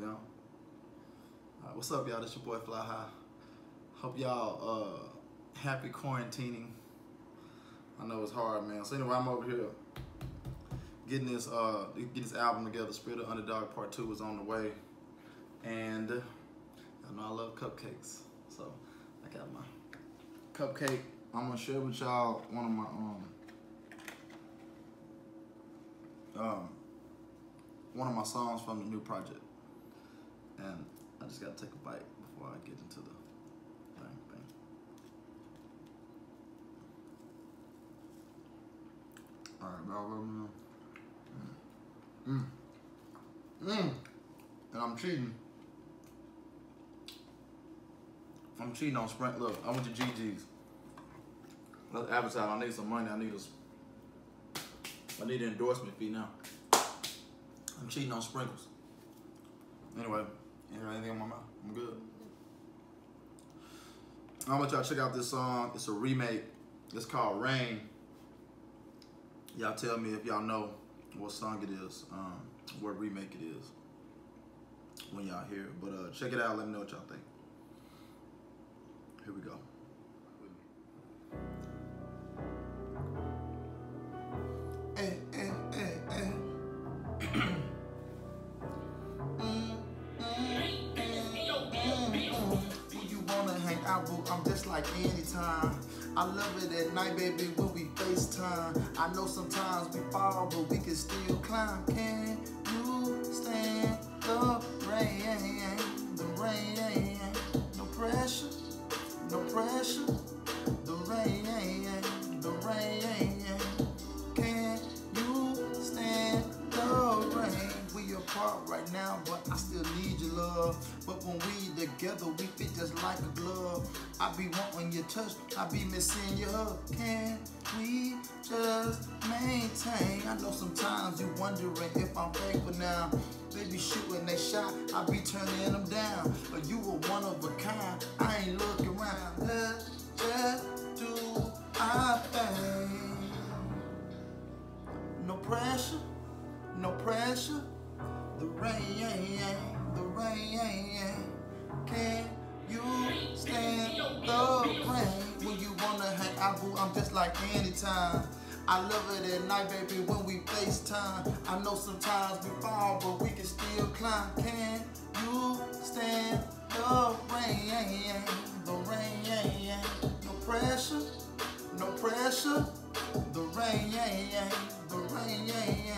You know. Alright, what's up, y'all? This your boy Fly Hi. Hope y'all uh happy quarantining. I know it's hard, man. So anyway, I'm over here getting this uh this album together. Spirit of Underdawg Part Two is on the way, and I know I love cupcakes, so I got my cupcake. I'm gonna share with y'all one of my um um one of my songs from the new project, and I just gotta take a bite before I get into the thing. thing. All right, bro. Mm. Mm. And I'm cheating. I'm cheating on Sprint. Look, I went to GG's. Let's advertise. I need some money. I need a. I need an endorsement fee now. I'm cheating on sprinkles. Anyway, you hear anything in my mouth? I'm good. I want y'all to check out this song. It's a remake. It's called Rain. Y'all tell me if y'all know what song it is, um, what remake it is when y'all hear it. But uh, check it out. Let me know what y'all think. Here we go. I'm just like anytime. I love it at night, baby, when we FaceTime. I know sometimes we fall, but we can still climb. Can but I still need your love. But when we together, we fit just like a glove. I be wanting your touch, I be missing your hug. Can we just maintain? I know sometimes you're wondering if I'm faithful now. Baby shoot shooting they shot, I be turning them down. But you were one of a kind, I ain't looking around. Let's just do our thing. No pressure, no pressure. The rain, the rain. Can you stand the rain when you wanna hang out? Boo, I'm just like anytime. I love it at night, baby, when we FaceTime. I know sometimes we fall, but we can still climb. Can you stand the rain? The rain, no pressure, no pressure. The rain, the rain. Can